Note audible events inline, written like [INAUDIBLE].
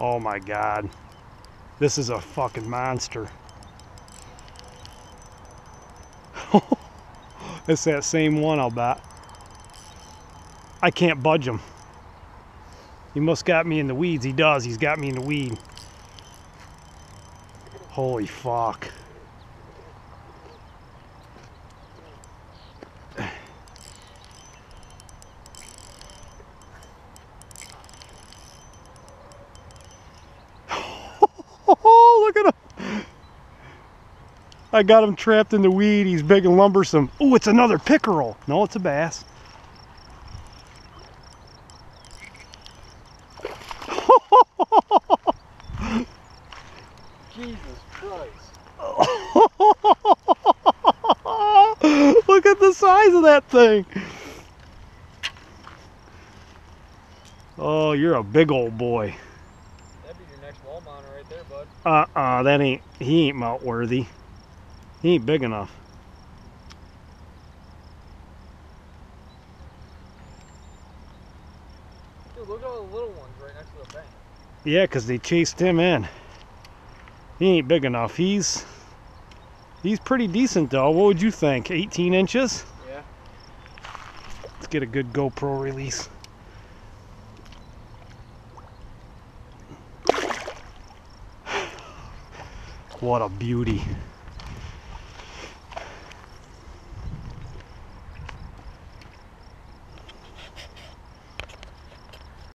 Oh my god. This is a fucking monster. [LAUGHS] it's that same one, I'll bet. I can't budge him. He must got me in the weeds. He does. He's got me in the weed. Holy fuck. Oh, look at him. I got him trapped in the weed. He's big and lumbersome. Oh, it's another pickerel. No, it's a bass. [LAUGHS] Jesus Christ. [LAUGHS] Look at the size of that thing. Oh, you're a big old boy. That'd be your next wall mount right there, bud. Uh-uh, that ain't, he ain't mount worthy. He ain't big enough. Dude, look at all the little ones right next to the bank. Yeah, 'cause they chased him in. He ain't big enough. He's, he's pretty decent though. What would you think? 18 inches? Yeah. Let's get a good GoPro release. [SIGHS] What a beauty.